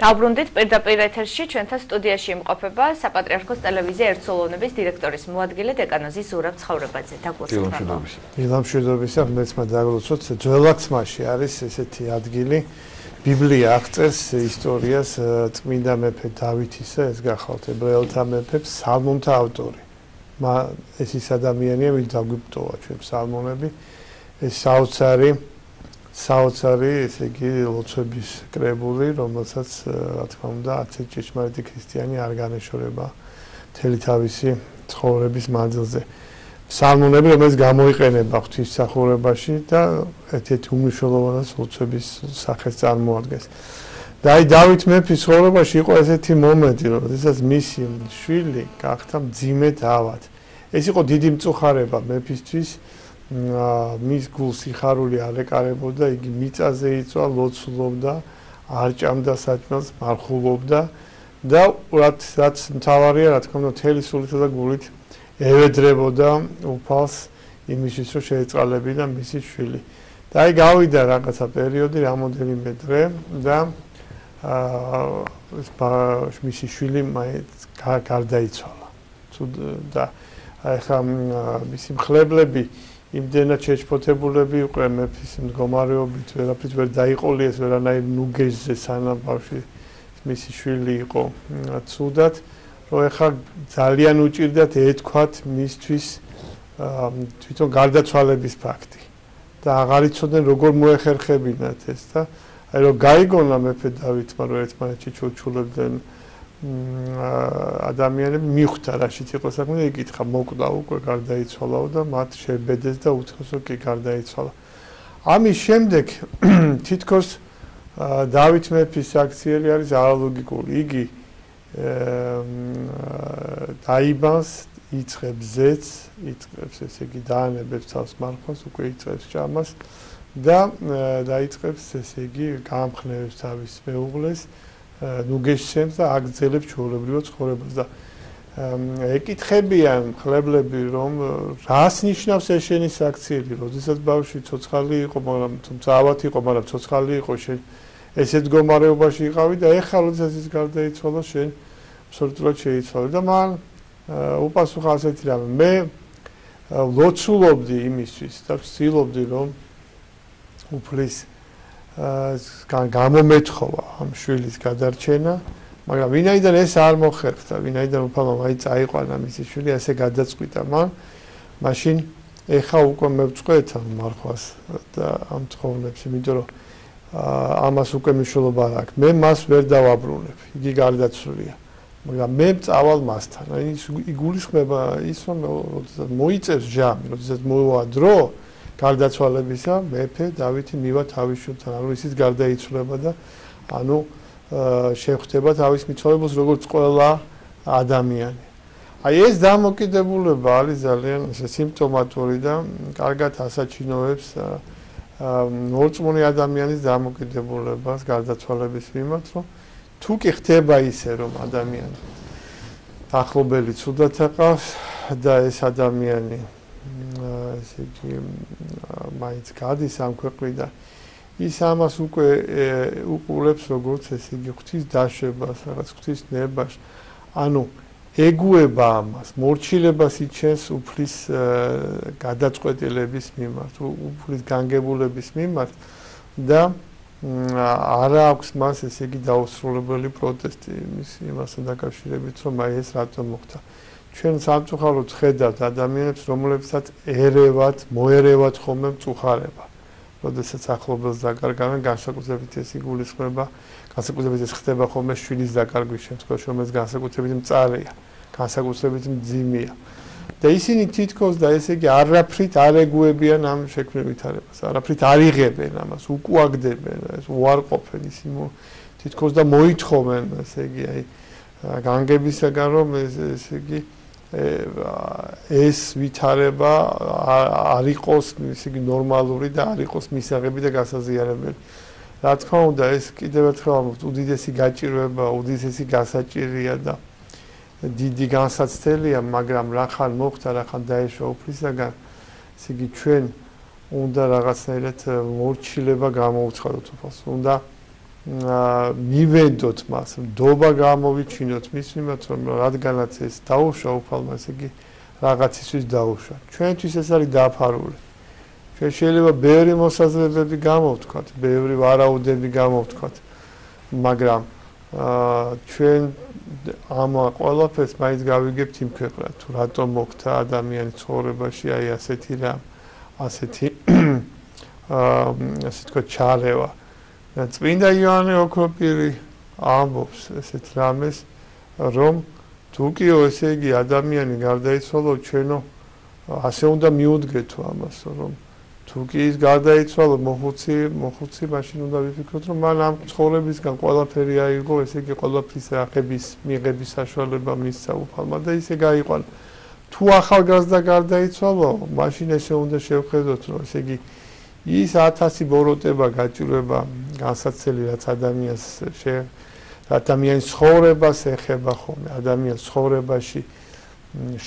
დავბრუნდით პირდაპირ ეთერში ჩვენთან სტუდიაში იმყოფება საპატრიარქოს ტელევიზია ერთსოლოვნების დირექტორის მოადგილე დეკანოზი ზურაბ ცხოვრებაძე. დაგლოცოთ. დილამშვიდობისა, მეცმა დაგლოცოთ. ძველაქსმაში არის ესეთი ადგილი. ბიბლია აღწერს ისტორიას წმინდა მეფე დავითისა, ეს გახავთ ებრაელთა მეფე, სალმონთა ავტორი. მა ეს ის ადამიანია, ვინც დაგვიპტოვა ჩვენ სალმონები. ეს საოცარი საოცარი, ესე იგი, ლოცვების კრებული, რომელსაც, რა თქმა უნდა, აცი ჭეშმარიტი ქრისტიანი არ განეშორება თელი თავისი ცხოვრების მანძილზე. სალმონები, რომელიც გამოიყენება ღვთისმსახურებაში და ერთ-ერთი უმნიშვნელოვანეს ლოცვების სახეს წარმოადგენს. და აი დავით მეფის ცხოვრებაში იყო ესეთი მომენტი, როდესაც მისი შვილი გახდა მძიმე დავად. ეს იყო დიდი მწუხარება მეფისთვის. მის გულს სიხარული ალეკარებოდა, იგი მიწაზე იწვა, ლოცულობდა, არ ჭამდა საჭმელს, მარხულობდა და რაც რაც მთავარია, რა თქმა უნდა, თელი სულითა და გულით ევედრებოდა უფალს იმისთვის, რომ შეეწყალებინა მისი შვილი. და აი გავიდა რაღაცა პერიოდი, რამოდენიმე დღე და აა მისი შვილი მაინც გარდაიცვალა. და ხა მისი მხლებლები იმდენად შეჭფოთებულები იყო მეფის მდგომარეობით, ვერაფრით ვერ დაიყოლიეს ვერანაირ ნუგეჟზე სანამ ბავშვი მისი შვილი იყო ცუდად, რომ ეხა ძალიან უჭირდათ ეთქვათ მისთვის თვითონ გარდაცვალების ფაქტი. და აღარ იცოდნენ როგორ მოეხერხებინათ ეს და აი რომ გაიგონა მეფე დავითმა რომ ერთმანეთში ჩულჩულებდნენ ადამიანები მიხვდა რაშიც იყო საქმე და იკითხა მოკვდა უკვე გარდაიცვალაო და მათ შებედეს და უთხროსო კი გარდაიცვალა. ამის შემდეგ თითქოს დავით მეფის აქციელი არის არალოგიკური. იგი დაიბანს იწებს ზეც, იწებს ესე იგი დაანებებს თავს მარხვას, უკვე იწებს ჭამას და დაიწყებს ესე იგი გამხნევებს თავის მეუღლეს. აა ნუგეშჩენს და აგრძელებს ჩვეულებრივად ცხოვრებას და ეკითხებიან ხლებლები რომ რას ნიშნავს ეს შენი საქციელი, როდესაც ბავშვი ცოცხალი იყო, მაგრამ თუმცა ავად იყო, მაგრამ ცოცხალი იყო შენ ესეთ მდგომარეობაში იყავი და ეხლა როდესაც ის გარდაიცვალა შენ აბსოლუტურად შეიცვალე და მან უპასუხა ასეთი რამე. მე ლოცულობდი იმისთვის და ვცდილობდი რომ უფლის გამომეთხოვა ამ შვილის გადარჩენა, მაგრამ ვინაიდან ეს არ მოხერხდა, ვინაიდან უფალმა აი წაიყვანა მისი შვილი, ასე გადაწყვიტა მან, მაშინ ეხა უკვე მევწყვეთ ამ მარხვას და ამ თხოვნებს, იმიტომ რომ ამას უკვე მნიშვნელობა არ აქვს. მე მას ვერ დავაბრუნებ, იგი გარდაცვლია. მაგრამ მე წავალ მასთან. აი ის იგულისხმება ის რომ მოიწევს ჟამი, როდესაც მოვა დრო, გარდაცვალებისა მეფე დავითი მივა თავის შვილთან ანუ ისიც გარდაიცვლება და ანუ შეხვდება თავის მიცვალებულს როგორც ყველა ადამიანი. აი ეს დამოკიდებულება არის ძალიან ესე სიმპტომატური და კარგად ასაჩინოებს ნორწმუნე ადამიანის დამოკიდებულებას გარდაცვალების მიმართ რომ თუ კი ხდება ისე რომ ადამიანი ახლობელი ცუდად აყავს და ეს ადამიანი ესე იგი მაინც გადის ამ ქვეყნიდან ის ამას უკვე უყურებს როგორც ესე იგი ღვთის დაშვებას, რაღაც ღვთის ნებას. ანუ ეგუება ამას, მორჩილებას იჩენს უფლის გადაწყვეტილების მიმართ, უფლის განგებულების მიმართ და არ აქვს მას ესე იგი დაუსრულებელი პროტესტი იმის იმასთან დაკავშირებით, რომ აი ეს რატომ მოხდა. ჩვენ სამწუხაროდ ხედავთ ადამიანებს, რომლებსაც ერევათ, მოერევათ ხოლმე მწუხარება. როდესაც ახლობელს დაკარგავენ, განსაკუთრებით ეს იგულისხმება, განსაკუთრებით ეს ხდება ხოლმე შვილის დაკარგვის შემთხვევაში, რომელიც განსაკუთრებით მწარეა, განსაკუთრებით მძიმეა. და ისინი თითქოს და ესე იგი არაფრით არ ეგუებიან ამ შექმნილ ვითარებას, არაფრით არ იღებენ ამას, უკუაგდებენ, ეს უარყოფენ ისინი თითქოს და მოითხოვენ, ესე იგი აი განგებისაგან რომ ეს ესე იგი ეს ვითარება არ იყოს ისე იგი ნორმალური და არ იყოს მისაღები და გასაზიარებელი. რა თქმა უნდა, ეს კიდევ ერთხელ უდიდესი გაჭირვება, უდიდესი გასაჭირია და დიდი განსაცდელია, მაგრამ რახან მოხდა, რახან დაეშვა უფლისაგან, ისე იგი ჩვენ უნდა რაღაცნაირად მორჩილება გამოუცხადოთ უფალს. უნდა მივედოთ მას, დობა გამოვიჩინოთ მის მიმართ, რომ რადგანაც ეს დაუშვა უფალმა, ესე იგი რაღაცისთვის დაუშვა. ჩვენთვის ეს არის დაფარული. ჩვენ შეიძლება ბევრი მოსაზრებები გამოვთქვათ, ბევრი ვარაუდები გამოვთქვათ, მაგრამ აა ჩვენ ამ ყველაფერს მაინც გავიგებთ იმ ქვეყნად, თუ რატომ მოხდა ადამიანის ცხოვრებაში აი ასეთი რა ასეთი აა ასე თქვა ჩარევა. და წმინდა იოანე ოქროპირი ამბობს ესეთ რამეს, რომ თუკიო ესე იგი ადამიანი გარდაიცვალო ჩვენო ასე უნდა მიუდგეთო ამას, რომ თუ კი ის გარდაიცვალა მოხუცი მოხუცი მაშინ უნდა ვიფიქროთ რომ მან ამ ცხოვრებისგან ყველაფერი აიღო ესე იგი ყველაფრის აღების მიღების საშუალება მისცა უფალმა და ისე გაიყვან. თუ ახალგაზრდა გარდაიცვალა მაშინ ესე უნდა შევხედოთ რომ ესე იგი ის 1000 ბოროტება გაჭირება განსაცდელი რაც ადამიანს შე ადამიანის ცხოვრებას ეხება ხოლმე ადამიანის ცხოვრებაში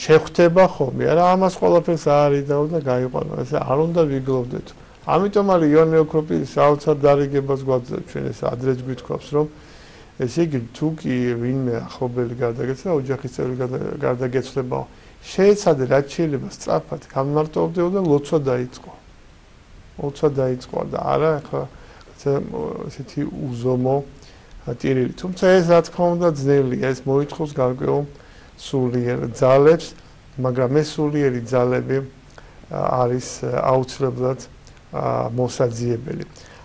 შეხვდება ხოლმე. არა ამას ყველაფერს არის და უნდა გაიყვანო. ესე არ უნდა ვიგლოვდეთ ამიტომ არის იონე ოქროპირის საოცარ დარიგებას გვაძლევ ჩვენ ეს ადრეც გვითხოვს რომ ესე იგი თუ კი ვინმე ახლობელი გარდაგეცდა ოჯახის წევრი გარდაგეცლება შეეცადე რაც შეიძლება სწრაფად გამმარტოვდეო და ლოცვა დაიწყო. ლოცვა დაიწყო და არა ახლა ესეთი უზომო ტირილი. თუმცა ეს რა თქმა უნდა ძნელია. ეს მოითხოვს გარკვეულ სულიერ ძალებს, მაგრამ ეს სულიერი ძალები არის აუცილებლად მოსაძიებელი.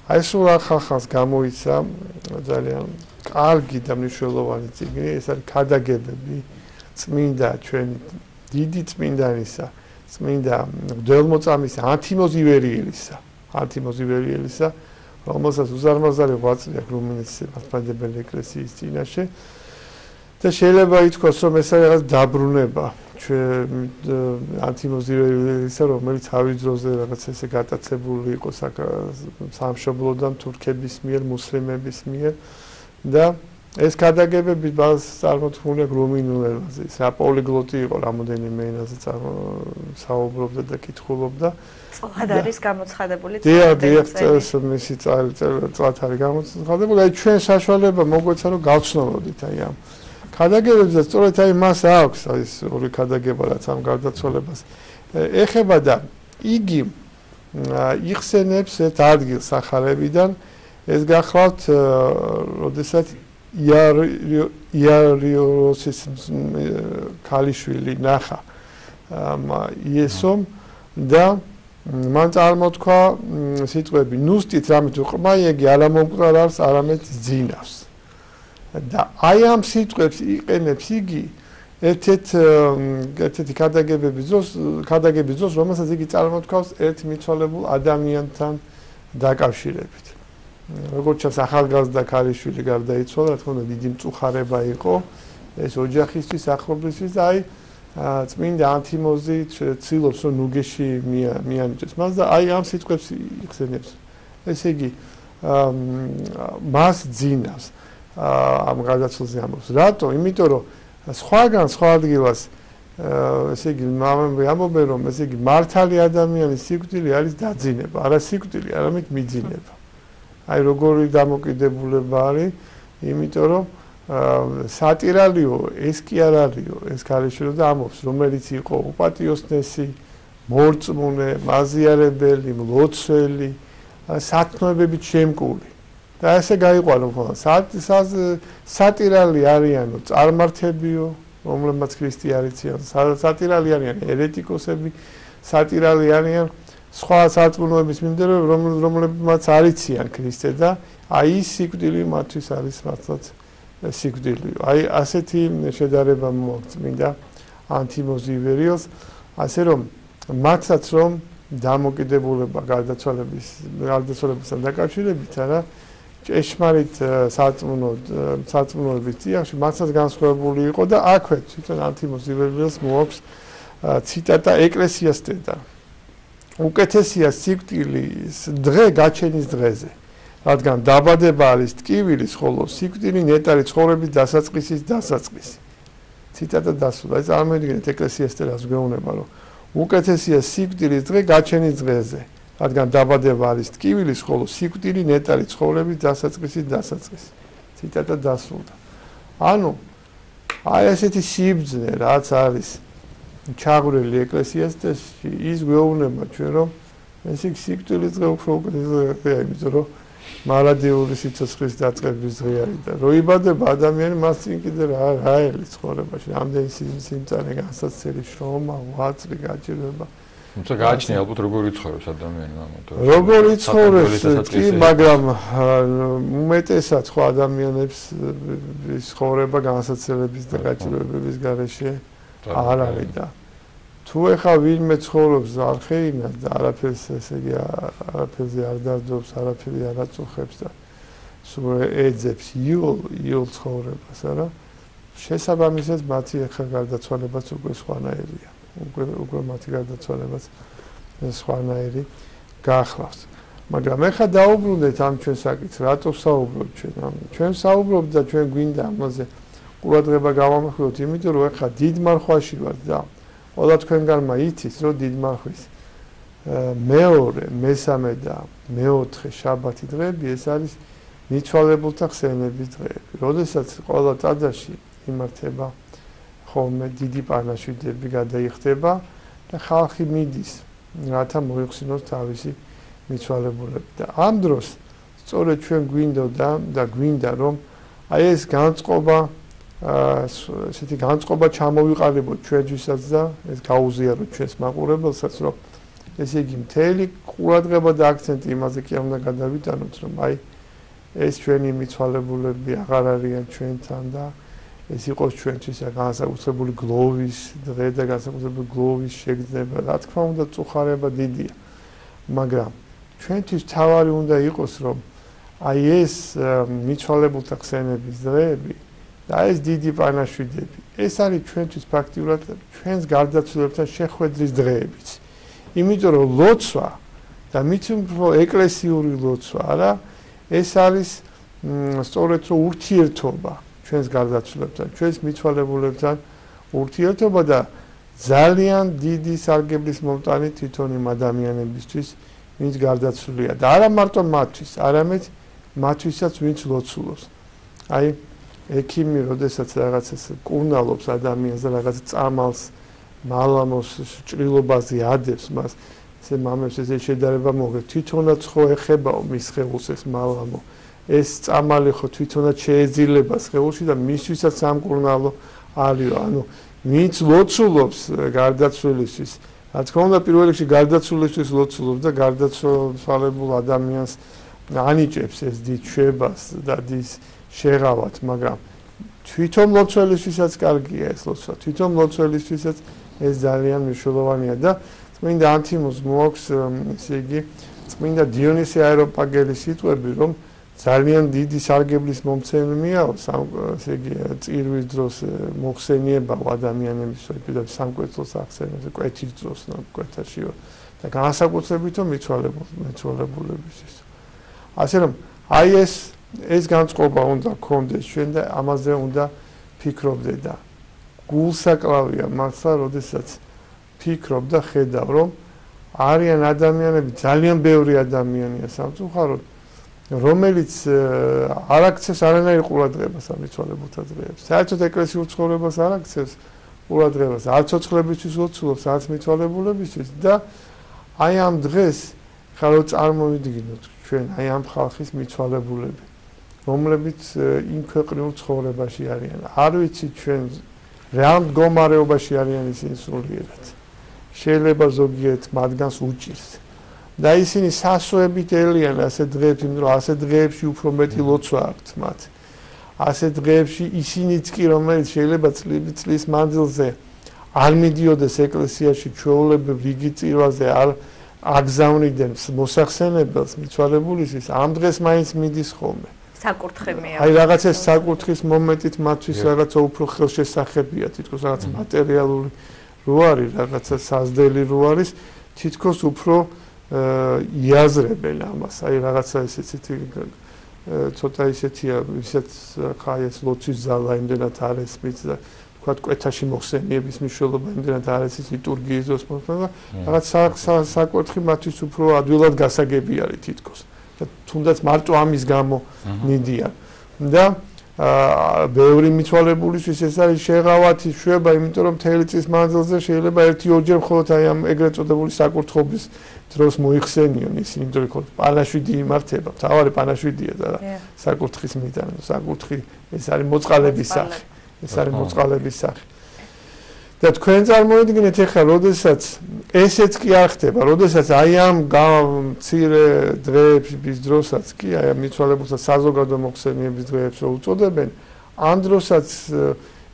აი სულ ახახას გამოიცა ძალიან კარგი და მნიშვნელოვანი წიგნი, ეს არის ქადაგებები. წმინდა ჩვენ დიდი წმინდანისა, წმინდა დელმოწამისა, ანთიმოზივერიელისა, ანთიმოზივერიელისა, რომელსაც უზარმაზარი ღვაწლი აქვს რუმინის მასპინძელი ეკლესიის წინაშე. და შეიძლება ითქვას რომ ეს რაღაც დაბრუნება ჩვენ ანტიმოზირეისა რომელიც ავი დროზე რაღაც ესე გატაცებული იყო სამშობლოდან თურქების მიერ მუსლიმების მიერ და ეს გადაგებები მას წარმოთქმული აქვს რუმინულ ენაზე ის რა პოლიგლოტი იყო რამოდენიმე ენაზე საუბრობდა და კითხულობდა. წლად არის გამოცხადებული წელი დიახ წელს მისი წელი წლად არის გამოცხადებული. აი ჩვენ საშუალება მოგვეცა რომ გავცნობოდით აი ამ ქადაგებებზე. სწორედ აი მას აქვს ის ორი ქადაგება რაც ამ გარდაცვალებას ეხება და იგი იხსენებს ერთ ადგილს ახალებიდან. ეს გახლავთ როდესაც იარიოსის ქალიშვილი ნახა იესომ და მან წარმოთქვა სიტყვები. ნუსტით რამით უყმა იგი არა მომკრალს არამედ ძინავს. და აი ამ სიტყვებს იყენებს იგი ერთ-ერთ ერთ-ერთი კადაგებების დროს კადაგების დროს რომელსაც იგი წარმოთქვავს ერთ მიცვალებულ ადამიანთან დაკავშირებით როგორც ჩანს ახალგაზრდა ქალიშვილი გარდაიცვალა რა თქმა უნდა დიდი მწუხარება იყო ეს ოჯახისთვის ახლობლისთვის და აი წმინდა ანთიმოზი ცდილობს რომ ნუგეში მიანიჭოს მას და აი ამ სიტყვებს იხსენებს ესე იგი მას ძინავს ამ გადაცვლაზე ამბობს. რატო? იმიტომ რომ სხვაგან სხვა ადგილას ესე იგი მამები ამბობენ რომ ესე იგი მართალი ადამიანის სიკვდილი არის დაძინება, არა სიკვდილი, არამედ მიძინება. აი როგორი დამოკიდებულება არის, იმიტომ რომ სატირალიო ეს კი არ არისო, ეს ქალიშვილი და ამბობს, რომელიც იყო უპატიოსნესი, მორწმუნე, მაზიარებელი, მლოცველი, სათნოებებით შემკული. და ესე გაიყვანო ხოლმე. სატირალი არიანო წარმართებიო რომლებმაც ქრისტე არიციან სატირალი არიან ერეტიკოსები სატირალი არიან სხვა სარწმუნოების მიმდევრები რომლებმაც არიციან ქრისტე და აი ის სიკვდილი მათთვის არის მართლაც სიკვდილი. აი ასეთი შედარება მოგწმინდა ანტიმოზივერიოს ასე რომ მათაც რომ დამოკიდებულება გარდაცვალების გარდაცვალებასთან დაკავშირებით არა ჭეშმარიტ საწმუნო საწმუნოების წიაღში მაცაც განსხვავებული იყო და აქვე თვითონ ანთიმოზიველს მოაქვს ციტატა ეკლესიასთან უკეთესია სიკვდილის დღე გაჩენის დღეზე რადგან დაბადება არის ტკივილის ხოლო სიკვდილი ნეტარი ცხოვრების დასაწყისის დასაწყისი ციტატა დასულა ეს წარმოიდგინეთ ეკლესიასთან რას გვეუბნება რომ უკეთესია სიკვდილის დღე გაჩენის დღეზე რადგან დაბადება არის ტკივილის, ხოლო სიკვდილი ნეტარი ცხოვრების დასაწყისი დასაწყისი. ციტატა დასრულდა. ანუ აი ესეთი სიბძნე რაც არის ჩაღრული ეკლესიას და ის გვეუბნება ჩვენ რომ ეს იქ სიკვდილის დღე უფრო უკეთესია იმიტომ რომ მარადიული სიცოცხლის დაწყების დღე არის და როიბადება ადამიანი მას წინ კიდე რა რა ელის ცხოვრებაში ამდენი სიმწარე განსაცდელი შრომა ვაწრი გაჭირება თუმცა გააჩნია ალბათ როგორ იცხოვრებს ადამიანი ამიტომ როგორ იცხოვრებს კი მაგრამ უმეტესად ხო ადამიანებს ის ცხოვრება განსაცდელების და გაჭირვებების გარეშე არ არის და თუ ეხა ვინმე ცხოვრობს არხეინად და არაფერს ესე იგი არაფერზე არ დაძობს, არაფერი არ აწუხებს და სულ ეძებს იულ იულ ცხოვრებას, არა? შესაბამისად მათი ეხა გარდაცვალებაც უკვე სხვანაირია. უკვე უკვე მათი გარდაცვალებაც სხვანაირი გახლავს. მაგრამ ეხა დაუბრუნდეთ ამ ჩვენ საკითხს, რატო საუბრობთ ჩვენ ამ? ჩვენ საუბრობთ და ჩვენ გვინდა ამაზე ყურადღება გავამახვილოთ, იმიტომ რომ ეხა დიდ მარხვაში ვართ და ყველა თქვენგანმა იცის, რომ დიდმახვის მეორე, მესამე და მეოთხე შაბათი დღეები ეს არის მიცვალებულთა ხსენების დღეები. როდესაც ყველა ტაძარში იმართება ხოლმე დიდი პანაშვიდები გადაიხდება და ხალხი მიდის, რათა მოიხსნოს თავისი მიცვალებულები. და ამ დროს სწორედ ჩვენ გვინდა და გვინდა რომ აი ეს განწყობა ესეთი განწყობა ჩამოვიყალიბოთ ჩვენთვისაც და ეს გაუზიაროთ ჩვენს მაყურებელსაც რომ ესე იგი მთელი ყურადღება და აქცენტი იმაზე კი უნდა გადავიტანოთ რომ აი ეს ჩვენი მიცვალებულები აღარ არიან ჩვენთან და ეს იყოს ჩვენთვის განსაკუთრებული გლოვის დღე და განსაკუთრებული გლოვის შეგრძნება. რა თქმა უნდა წუხარება დიდია მაგრამ ჩვენთვის თავარი უნდა იყოს რომ აი ეს მიცვალებულთა ხსენების დღეები და ეს დიდი პანაშვიდები. ეს არის ჩვენთვის ფაქტიურად ჩვენს გარდაცვლილებთან შეხვედრის დღეებიც. იმიტომ რომ ლოცვა და მით უფრო ეკლესიური ლოცვა არა? ეს არის სწორედ რომ ურთიერთობა ჩვენს გარდაცვლილებთან ჩვენს მithვალებულებთან ურთიერთობა და ძალიან დიდი სარგებლის მომტანი თვითონ იმ ადამიანებისთვის ვინც გარდაცვლილია. და არა მარტო მათთვის არამედ მათთვისაც ვინც ლოცულობს. აი ექიმი, როდესაც რაღაცას კურნალობს ადამიანს და რაღაც წამალს მალამოს ჭრილობაზე ადებს მას, ესე მამებს ესე შედარება მოგე, თვითონაც ხო ეხებაო მის ხეულს ეს მალამო. ეს წამალი ხო თვითონაც შეეძილება ხეულში და მისვისაც სამკურნალო არისო, ანუ ვინც ლოცულობს გარდაცვლილისთვის, რა თქმა უნდა პირველ რიგში გარდაცვლილისთვის ლოცულობს და გარდაცვალებულ ადამიანს ანიჭებს ეს დიჩებას და დის შეღავათ, მაგრამ თვითონ ლოცველისთვისაც კარგია ეს ლოცვა. თვითონ ლოცველისთვისაც ეს ძალიან მნიშვნელოვანია და წმინდა ანთიმუს მოაქვს ესე იგი წმინდა დიონისე აეროპაგელის სიტყვები, რომ ძალიან დიდი სარგებლის მომცემია ესე იგი წირვის დროს მოხსენიება ადამიანების და სამკვეთლოს ახსენებს კვეთის დროს კვეთაში და განსაკუთრებით მიცვალებულებისთვის. ასე რომ აი ეს ეს განწყობა უნდა გქონდეს ჩვენ და ამაზე უნდა ფიქრობდე და გულსაკლავია მართლა, როდესაც ფიქრობ და ხედავ, რომ არიან ადამიანები, ძალიან ბევრი ადამიანია სამწუხაროდ, რომელიც არ აქცევს არანაირ ყურადღებას ამ მიცვალებულთა დღეებს. საერთოდ ეკლესიურ ცხოვრებას არ აქცევს ყურადღებას, არც ცოცხლებისთვის ლოცულობს, არც მიცვალებულებისთვის და აი ამ დღეს ხარო წარმოვიდგინოთ ჩვენ აი ამ ხალხის მიცვალებულები. რომლებიც იმ ქვეყნიურ ცხოვრებაში არიან. არ ვიცი ჩვენ რა მდგომარეობაში არიან ისინი სულიერად. შეიძლება ზოგიერთ მათგანს უჭირს. და ისინი სასოებით ელიან ასე დღეებში, იმიტომ რომ ასე დღეებში უფრო მეტი ლოცვა აქვთ მათ. ასე დღეებში ისინიც კი რომელიც შეიძლება წლის მანძილზე არ მიდიოდეს ეკლესიაში ჩვეულებრივ რიგი წირვაზე არ აგზავნიდნენ მოსახსენებელს მიცვალებულისთვის ამ დღეს მაინც მიდის ხოლმე. საკურთხემია. აი რაღაცა საკურთხის მომენტით მათთვის რაღაცა უფრო ხელშესახებია, თითქოს რაღაც მატერიალური რო არის, რაღაცა საზდელი რო არის, თითქოს უფრო იაზრებენ ამას. აი რაღაცა ესეთი ცოტა ისეთია, ვისაც ხაი ეს ლოცვის ზალა იმდენად არის მით და თქვათ კვეთაში მოხსენიების მნიშვნელობა იმდენად არ არის ლიტურგიის დროს მოხსენება, რაღაც საკურთხი მათთვის უფრო ადვილად გასაგები არის თითქოს. და თუნდაც მარტო ამის გამო ნიდიან. და აა ბევრი მიცვალებულისთვის ეს არის შეღავათი შვება, იმიტომ რომ თელი წის მანძილზე შეიძლება ერთი ორჯერ მხოლოდ აი ამ ეგრეთ წოდებული საკურთხობის დროს მოიხსენიონ ისინი, იმიტომ რომ პანაშვიდი იმართება, თავარი პანაშვიდია და საკურთხის მიდან, საკურთხი ეს არის მოწყალების სახე. ეს არის მოწყალების სახე. და თქვენ წარმოიდგინეთ ახლა, როდესაც ესეც კი არ ხდება, როდესაც აი ამ მცირე დღეების დროსაც კი აი ამ მიცვალებულთა საზოგადო მოხსენიების დღეებს რო უწოდებენ, ამ დროსაც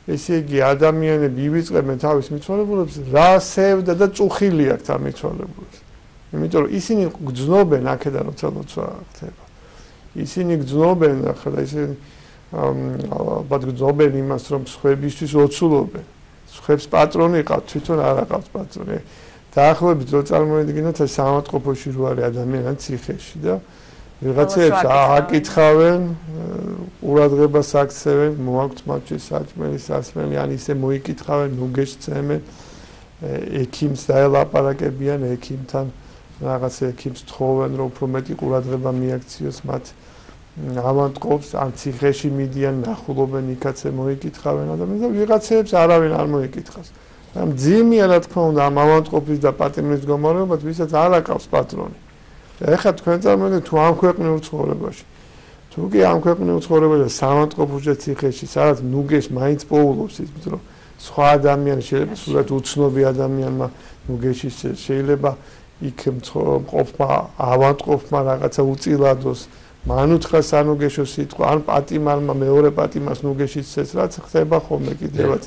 ესე იგი ადამიანები ივიწყებენ თავის მიცვალებულებს, რა სევდა და წუხილი აქვს ამ მიცვალებულებს. იმიტომ რომ ისინი გძნობენ აქედან როცა ლოცვა ხდება. ისინი გძნობენ ახლა ისინი ალბათ გძობენ იმას რომ სხვებისთვის ოცულობენ სხვებს პატრონი ყავთ თვითონ არ აყავთ პატრონი. დაახლოებით რო წარმოედგინოთ ეს სამათყოფოში რო არის ადამიანი ციხეში და ვიღაცებს ააკითხავენ ყურადღებას აქცევენ მოაქვთ მათთვის საჭმელი სასმელი ან ისე მოიკითხავენ ნუგეშცემენ ექიმს დაელაპარაკებიან ექიმთან რაღაც ექიმს თხოვენ რომ უფრო მეტი ყურადღება მიაქციოს მათ ამანტყობს ან ციხეში მიდიან ნახულობენ იქაცე მოიკითხავენ ადამიანს და ვიღაცებს არავინ არ მოიკითხავს. ამ ძიმია რა თქმა უნდა ამ ამანტყობის და პატრონის გომორებად ვისაც არ აკავს პატრონი. და ეხლა თქვენ წარმოიდგინეთ თუ ამ ქვეყნიურ ცხოვრებაში თუ კი ამ ქვეყნიურ ცხოვრებაში სამანტყობუშე ციხეში სადაც ნუგეს მაინც პოულობს ის მეტრო სხვა ადამიანი შეიძლება სულად უცნობი ადამიანმა ნუგეში შეიძლება იქ მყოფმა ავანტყოფმა რაღაცა უწილადოს მანუთხა სანუგეშო სიტყვა ან პატიმარმა მეორე პატიმას ნუგეშიც ეს რაც ხდება ხოლმე კიდევაც.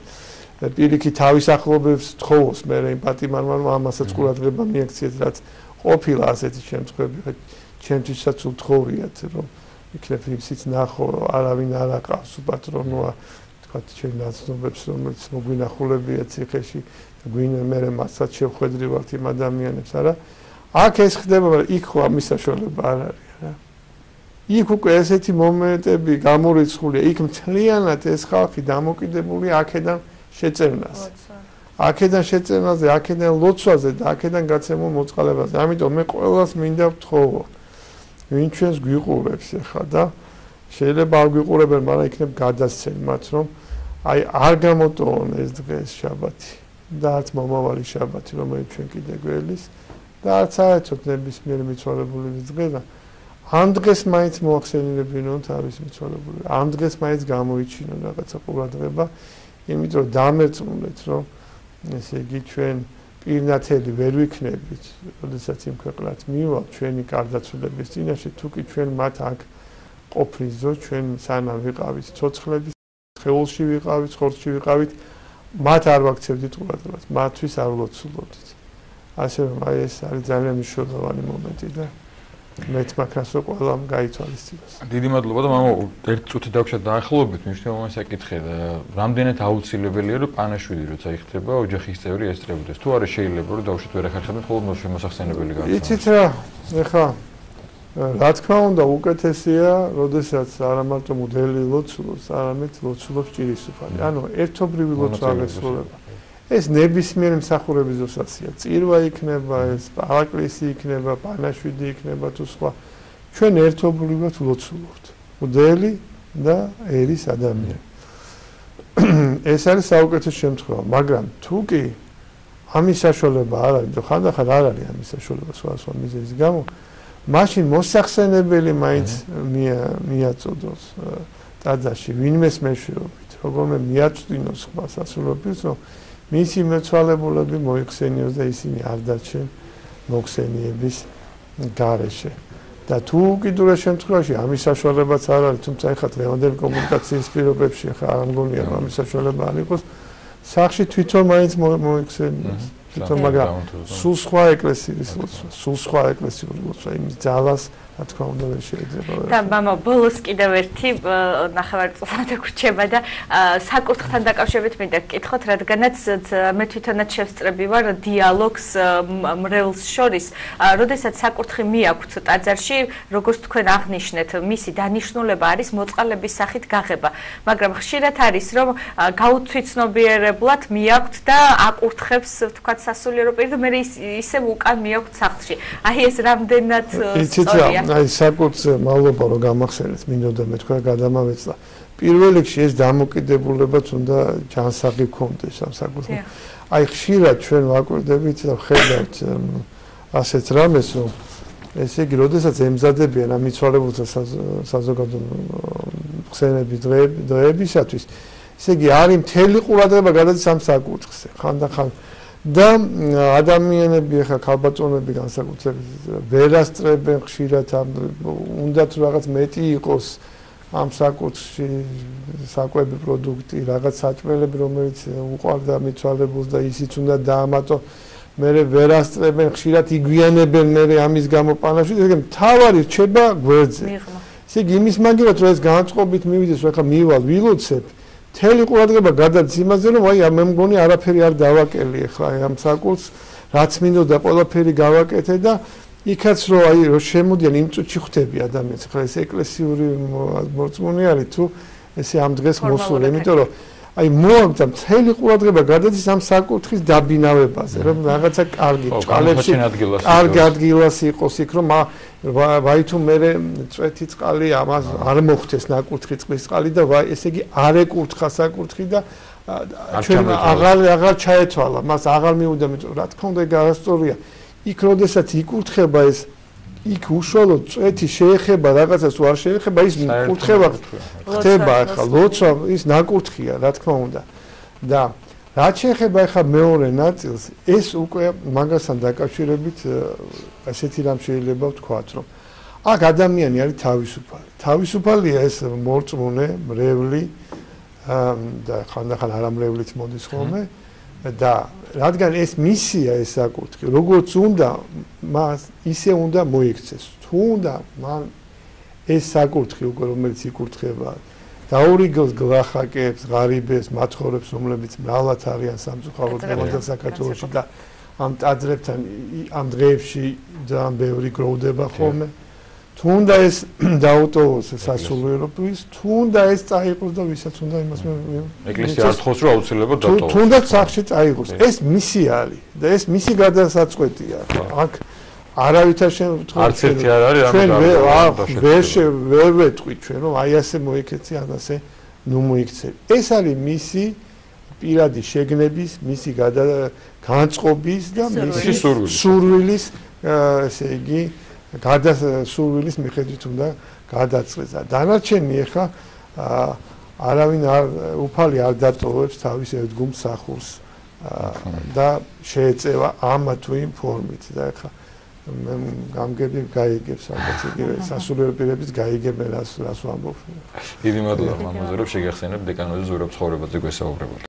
პირიქი თავის ახლობებს თხოვოს მე რა პატიმარმა ამასაც ყურადღება მიაქციეთ რაც ყოფილა ასეთი შემთხვევები ჩემთვისაც უთხოვრიათ რომ იქნებ ისიც ნახო არავინ არ აყავს უპატრონოა თქვა ჩვენ ნაცნობებს რომელიც მოგვინახულებია ციხეში გვინე მე მასაც შევხედრივართ იმ ადამიანებს არა? აქ ეს ხდება იქ ხო ამის საშუალება არ არის იქ უკვე ესეთი მომენტები გამორიცხულია, იქ მთლიანად ეს ხალხი დამოკიდებული აქედან შეწერნას. აქედან შეწერნაზე, აქედან ლოცვაზე და აქედან გაცემულ მოწყალებაზე. ამიტომ მე ყველას მინდა ვთხოვო. ვინ ჩვენს გვიყურებს ახლა და შეიძლება არ გვიყურებენ, მაგრამ იქნებ გადასცენ მათ, რომ აი არ გამოტოვონ ეს დღე შაბათი და არც მომავალი შაბათი, რომელიც ჩვენ კიდე გველის და არც საერთოდ ნებისმიერ მიცვალებული დღე და ამ დღეს მაინც მოახსენიებინონ თავის მიცვალებული. ამ დღეს მაინც გამოიჩინონ რაღაცა ყურადღება, იმიტომ რომ დამერწმუნეთ, რომ ესე იგი ჩვენ პირნათელი ვერ ვიქნებით, როდესაც იმ ქვეყნად მივალ ჩვენი კარდაცვლების წინაშე, თუ კი ჩვენ მათ აქ ყოფნის ძო ჩვენ სანამ ვიყავით ცოცხლები, ხეულში ვიყავით, ხორცში ვიყავით, მათ არ ვაქცევდით ყურადღებას, მათთვის არ ვლოცულობდით. ასე რომ აი ეს არის ძალიან მნიშვნელოვანი მომენტი და მეც მაგას ყველამ გაიცვალისწინოს. დიდი მადლობა და მამა ერთ წუთი დავქშა დაახლოებით მნიშვნელოვანი საკითხი და რამდენად აუცილებელია რომ პანაშვილი როცა იხდება ოჯახის წევრი ესწრებოდეს. თუ არა შეიძლება რომ დავუშვით ვერ ახერხებთ ხოლმე მოს შემოსახსენებელი გახდეს. იცით რა, ეხა რა თქმა უნდა უკეთესია, როდესაც არა მარტო მოდელი ლოცულობს, არამედ ლოცულობს ჭირისუფალი. ანუ ერთობრივი ლოცვა აღესრულება. ეს ნებისმიერ მსახურების ოსაცია. წირვა იქნება, ეს პარაკლისი იქნება, პანაშვიდი იქნება თუ სხვა. ჩვენ ერთობლივად ლოცულობთ. მოდელი და ერის ადამიანი. ეს არის საუკეთესო შემთხვევა, მაგრამ თუ კი ამის საშუალება არ არის, და ხანდახან არ არის ამის საშუალება სხვა სხვა მიზეზის გამო, მაშინ მოსახსენებელი მაინც მიაწოდოს ტაძარში ვინმეს მეშვეობით, როგორმე მიაწვდინოს სხვა სასულობებს, რომ მისი მეცვალებულები მოიხსენიოს და ისინი არ დარჩენ მოხსენიების გარეშე. და თუ კიდურა შემთხვევაში ამის საშუალებაც არ არის, თუმცა ეხლა დღევანდელ კომუნიკაციის პირობებში ხა არ მგონია რომ ამის საშუალება არ იყოს, სახში თვითონ მაინც მოიხსენიოს. თვითონ მაგრამ სულ სხვა ეკლესიის ლოცვა, სულ სხვა ეკლესიის ლოცვა, იმის ძალას რა თქმა უნდა ვერ შეიძლება. და მამა ბოლოს კიდევ ერთი ნახევარწლამდე გრჩება და საკურთხთან დაკავშირებით მინდა გკითხოთ, რადგანაც მე თვითონაც შევსწრები ვარ დიალოგს მრევლს შორის, როდესაც საკურთხი მიაქვთ ტაძარში, როგორც თქვენ აღნიშნეთ, მისი დანიშნულება არის მოწყალების სახით გაღება, მაგრამ ხშირად არის რომ გაუთვიცნობიერებლად მიაქვთ და აკურთხებს თქვათ სასულიერო პირი და მე ისე უკან მიაქვთ სახლში. აი ეს რამდენად სწორია? აი საკუთზე მადლობა რომ გამახსენეთ მინდოდა მე თქვა გადამავეცდა პირველ რიგში ეს დამოკიდებულებაც უნდა ჯანსაღი კონდეს ამ საკუთზე აი ხშირად ჩვენ ვაკვირდებით და ხედავთ ასეთ რამეს რომ ესე იგი როდესაც ემზადებიან ამ მიცვალებულთა საზოგადო ხსენების დღეებისათვის ესე იგი არის მთელი ყურადღება გადადის ამ საკუთზე ხანდახან და ადამიანები ახლა ქალბატონები განსაკუთრებით ვერასწრებენ ხშირად ამ უნდათ რაღაც მეტი იყოს ამ საკუთში საკვები პროდუქტი რაღაც საჭმელები რომელიც უყარდა მიცვალებულს და ისიც უნდა დაამატო. მე ვერასწრებენ ხშირად იგვიანებენ მე ამის გამოპანაში ესე თავარი რჩება გვერდზე. ესე იგი იმის მაგივრად რომ ეს განწყობით მივიდეს ახლა მივალ ვილოცებ მთელი ყურადღება გადადის იმაზე, რომ აი მე მგონი არაფერი არ დავაკელი ახლა ამ საკულს, რაც მინდოდა ყველაფერი გავაკეთე და იქაც რომ აი რომ შემოდიან იმ წუთში ხვდები ადამიანს, ახლა ეს ეკლესიური მოწმუნე არის თუ ესე ამ დღეს მოსული, იმიტომ რომ აი მოაგდა მთელი ყურადღება გადადის ამ საკურთხის დაბინავებაზე, რომ რაღაცა კარგი წყალებში კარგი ადგილას იყოს იქ, რომ ვაი თუ მე წვეთი წყალი ამას არ მოხდეს ნაკურთხი წყლის წყალი და ვაი ესე იგი არ ეკურთხა საკურთხი და ჩვენ აღარ აღარ ჩაეთვალა, მას აღარ მიუდა მე რა თქმა უნდა გასწორია. იქ როდესაც იკურთხება ეს იქ უშუალოდ წვეთი შეეხება რაღაცას თუ არ შეეხება ის კურთხება ხდება ახლა ლოცვა ის ნაკურთხია რა თქმა უნდა. და რაც შეეხება ახლა მეორე ნაწილს ეს უკვე მაგასთან დაკავშირებით ასეთი რამ შეიძლება ვთქვათ რომ აქ ადამიანი არის თავისუფალი. თავისუფალია ეს მორწმუნე მრევლი და ხანდახან არამრევლიც მოდის ხოლმე და რადგან ეს მისია ეს საკურთხი როგორც უნდა მას ისე უნდა მოიქცეს. თუ უნდა მან ეს საკურთხი უკვე რომელიც იკურთხება დაურიგოს გლახაკებს ღარიბებს მათხოვრებს რომლებიც მრავლად არიან სამწუხაროდ მომდელ საქართველოში და ამ ტაძრებთან ამ დღეებში ძალიან ბევრი გროვდება ხოლმე თუნდა ეს დაუტოვოს სასულიეროთვის, თუნდა ეს წაიყოს და ვისაც უნდა იმას მე ეკლესია არ თხოვს რომ აუცილებლად დატოვოს. თუნდა სახში წაიყოს. ეს მისი არის და ეს მისი გადასაწყვეტია. აქ არავითარ შემთხვევაში არც ერთი არ არის ჩვენ ვერ ვერ ვეტყვი ჩვენ რომ აი ასე მოიქეცი ან ასე ნუ მოიქცე. ეს არის მისი პირადი შეგნების, მისი განწყობის და მისი სურვილის ესე იგი გადასურვილის მიხედვით უნდა გადაწყვეტს და დანარჩენი ახლა არავინ არ უფალი არ დატოვებს თავის ერთგულ სახურს და შეეწევა ამ თუ იმ ფორმით და ახლა მე გამგები გაიგებს ალბათ იგივე სასულიერო პირების გაიგებენ რას რას ვამბობ. დიდი მადლობა მამაზურებს შეგახსენებ დეკანოზის ზურაბ ცხოვრებაზე გვესაუბრებოდ.